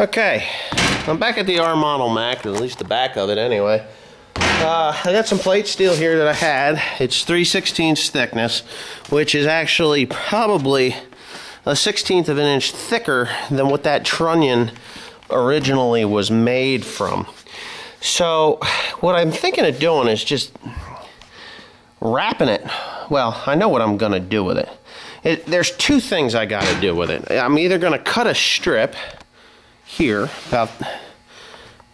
Okay, I'm back at the R model Mack, at least the back of it anyway. Uh, I got some plate steel here that I had. It's 3 16 thickness, which is actually probably a 16th of an inch thicker than what that trunnion originally was made from. So, what I'm thinking of doing is just wrapping it. Well, I know what I'm going to do with it. it. There's two things I got to do with it. I'm either going to cut a strip here, about,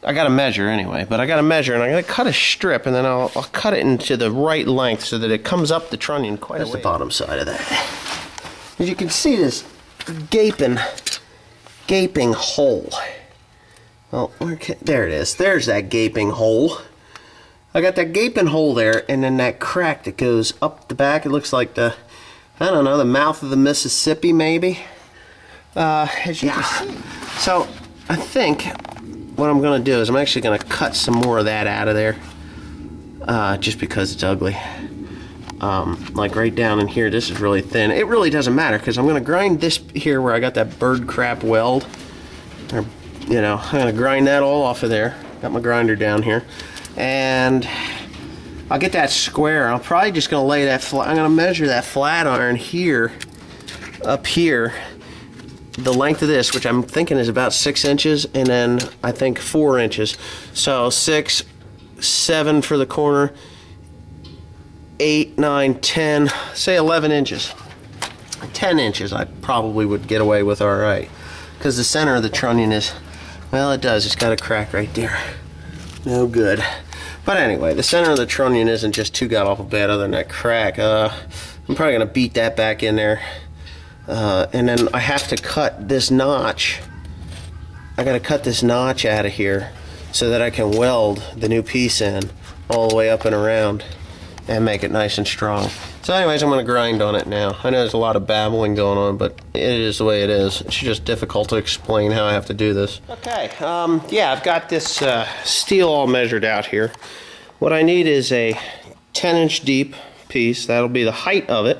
I got to measure anyway, but I got to measure and I'm going to cut a strip and then I'll, I'll, cut it into the right length so that it comes up the trunnion quite That's the bottom side of that. As you can see this gaping, gaping hole. Well, there it is. There's that gaping hole. I got that gaping hole there, and then that crack that goes up the back. It looks like the, I don't know, the mouth of the Mississippi, maybe. Uh, as you yeah. can see. So, I think what I'm going to do is I'm actually going to cut some more of that out of there. Uh, just because it's ugly. Um, like right down in here, this is really thin. It really doesn't matter because I'm going to grind this here where I got that bird crap weld. Or you know, I'm gonna grind that all off of there. Got my grinder down here. And I'll get that square. I'm probably just gonna lay that flat, I'm gonna measure that flat iron here, up here, the length of this, which I'm thinking is about six inches, and then I think four inches. So six, seven for the corner, eight, nine, ten, say 11 inches. 10 inches I probably would get away with all right because the center of the trunnion is well, it does. It's got a crack right there. No good. But anyway, the center of the trunnion isn't just too god awful bad other than that crack. Uh, I'm probably going to beat that back in there. Uh, and then I have to cut this notch. I got to cut this notch out of here so that I can weld the new piece in all the way up and around and make it nice and strong. So anyways, I'm to grind on it now. I know there's a lot of babbling going on, but it is the way it is. It's just difficult to explain how I have to do this. Okay, um, yeah, I've got this uh, steel all measured out here. What I need is a 10 inch deep piece. That'll be the height of it.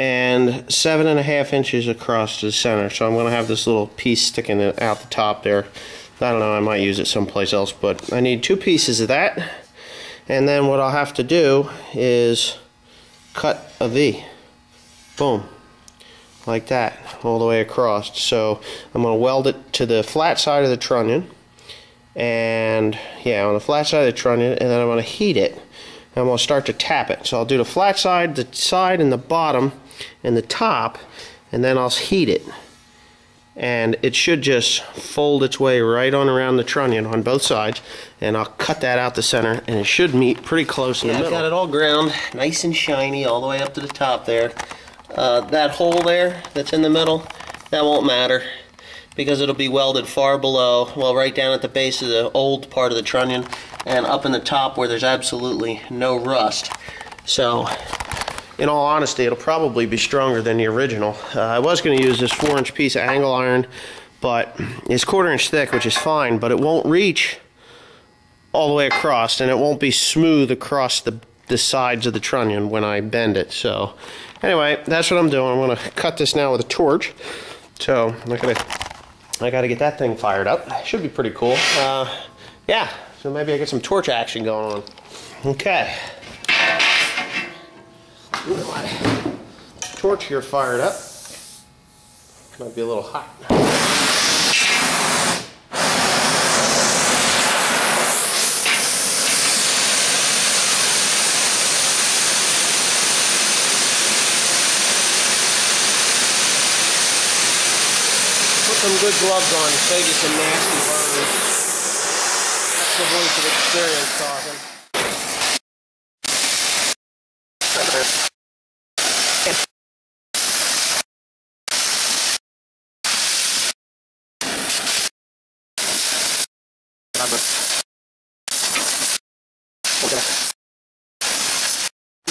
And seven and a half inches across the center. So I'm going to have this little piece sticking out the top there. I don't know, I might use it someplace else, but I need two pieces of that. And then what I'll have to do is cut a V. Boom. Like that, all the way across. So I'm going to weld it to the flat side of the trunnion. And yeah, on the flat side of the trunnion, and then I'm going to heat it. And I'm going to start to tap it. So I'll do the flat side, the side, and the bottom, and the top, and then I'll heat it and it should just fold its way right on around the trunnion on both sides and I'll cut that out the center and it should meet pretty close in yeah, the middle. I've got it all ground nice and shiny all the way up to the top there. Uh, that hole there that's in the middle that won't matter because it'll be welded far below well right down at the base of the old part of the trunnion and up in the top where there's absolutely no rust. So in all honesty, it'll probably be stronger than the original. Uh, I was going to use this 4-inch piece of angle iron, but it's quarter inch thick, which is fine, but it won't reach all the way across, and it won't be smooth across the, the sides of the trunnion when I bend it. So anyway, that's what I'm doing. I'm going to cut this now with a torch. So I'm gonna, I got to get that thing fired up. Should be pretty cool. Uh, yeah, so maybe I get some torch action going on. Okay. Torch here fired up. Might be a little hot. Put some good gloves on, to save you some nasty burns. That's the voice of experience talking.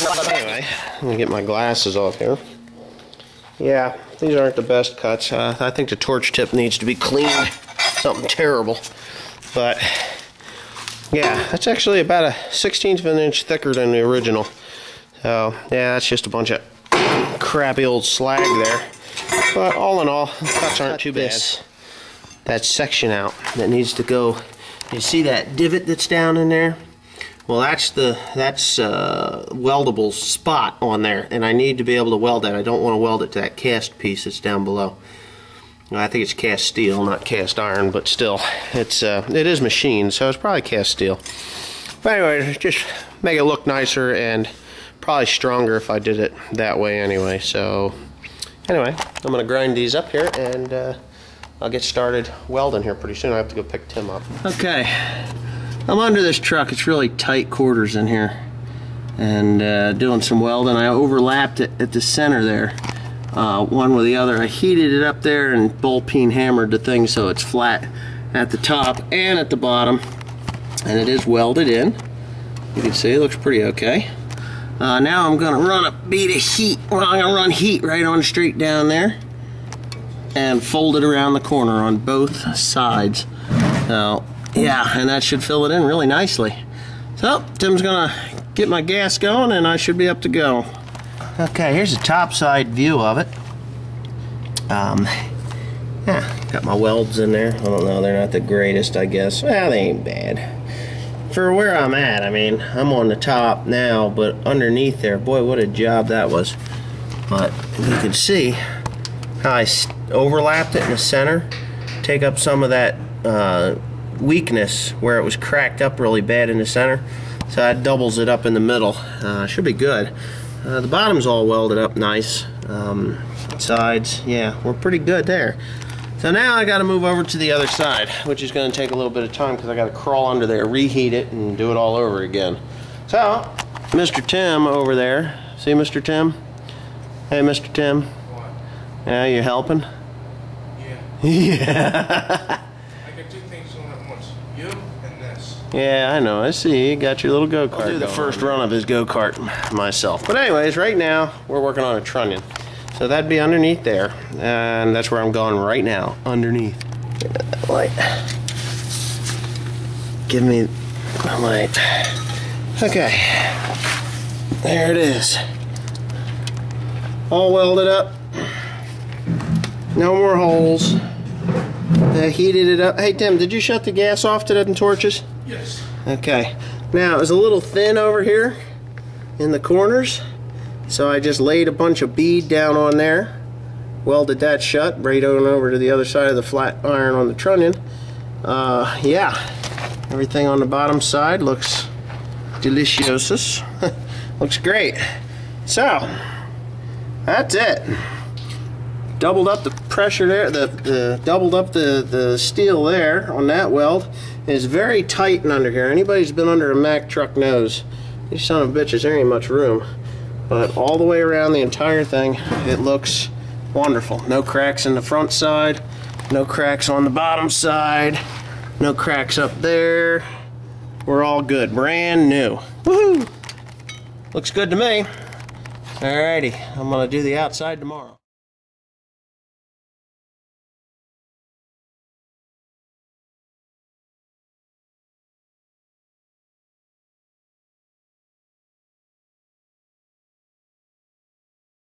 Anyway, let me get my glasses off here. Yeah, these aren't the best cuts. Uh, I think the torch tip needs to be cleaned. Something terrible. But, yeah, that's actually about a 16th of an inch thicker than the original. So, yeah, that's just a bunch of crappy old slag there. But all in all, the cuts aren't too bad. that section out that needs to go. You see that divot that's down in there? Well, that's the that's uh, weldable spot on there, and I need to be able to weld that. I don't want to weld it to that cast piece that's down below. I think it's cast steel, not cast iron, but still, it's uh, it is machined, so it's probably cast steel. But anyway, just make it look nicer and probably stronger if I did it that way anyway. So anyway, I'm gonna grind these up here and uh, I'll get started welding here pretty soon. I have to go pick Tim up. Okay, I'm under this truck. It's really tight quarters in here and uh, doing some welding. I overlapped it at the center there uh, one with the other. I heated it up there and bull peen hammered the thing so it's flat at the top and at the bottom. And it is welded in. You can see it looks pretty okay. Uh, now I'm gonna run a bead of heat. Well, I'm gonna run heat right on straight down there and fold it around the corner on both sides. So yeah, and that should fill it in really nicely. So Tim's gonna get my gas going and I should be up to go. Okay, here's a top side view of it. Um, yeah, got my welds in there. I don't know, they're not the greatest, I guess. Well, they ain't bad. For where I'm at, I mean, I'm on the top now, but underneath there, boy, what a job that was. But you can see how I overlapped it in the center, take up some of that uh, weakness where it was cracked up really bad in the center. So that doubles it up in the middle. Uh, should be good. Uh, the bottom's all welded up nice. Um, sides, yeah, we're pretty good there. So now I got to move over to the other side, which is going to take a little bit of time because I got to crawl under there, reheat it, and do it all over again. So, Mr. Tim over there, see Mr. Tim? Hey, Mr. Tim. What? Yeah, you helping? Yeah. yeah. I got two things on at once. You and this. Yeah, I know. I see. You got your little go kart. I'll do the going first run of his go kart myself. But anyways, right now we're working on a trunnion, so that'd be underneath there, and that's where I'm going right now. Underneath. Uh, Give me that light. Give me the light. Okay. There it is. All welded up. No more holes. I heated it up. Hey Tim, did you shut the gas off to them torches? Yes. Okay. Now it was a little thin over here in the corners, so I just laid a bunch of bead down on there, welded that shut, right on over to the other side of the flat iron on the trunnion. Uh, yeah, everything on the bottom side looks delicious. looks great. So that's it. Doubled up the pressure there, the, the doubled up the, the steel there on that weld. It's very tight and under here. Anybody who's been under a Mack truck knows these son of bitches, there ain't much room. But all the way around the entire thing, it looks wonderful. No cracks in the front side, no cracks on the bottom side, no cracks up there. We're all good, brand new. Woohoo! Looks good to me. Alrighty, I'm gonna do the outside tomorrow.